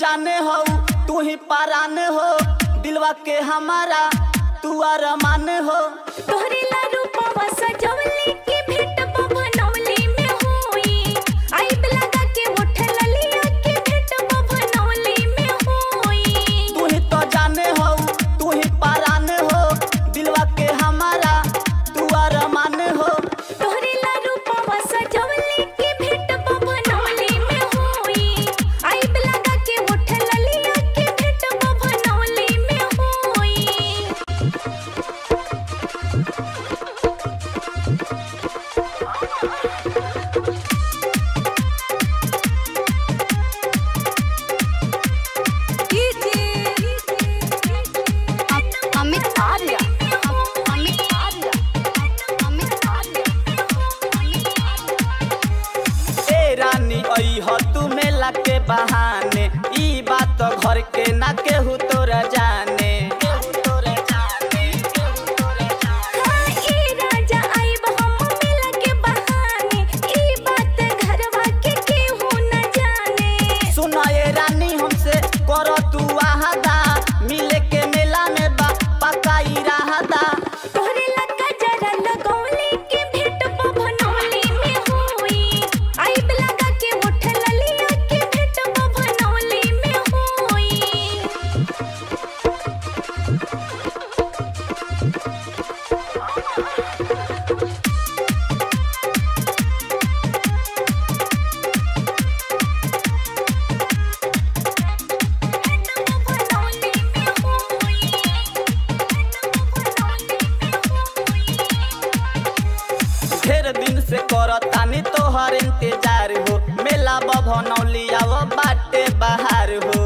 जाने हो, तू ही पारान हो, दिलवा के हमारा, तू अरमान हो। तोहरी ला रूपवा सजवली के रानी अई तू मेला के बहाने बात घर के ना केहू तोहर इंतज़ार हो। मेला बभनौलिया बाटे बहार हो।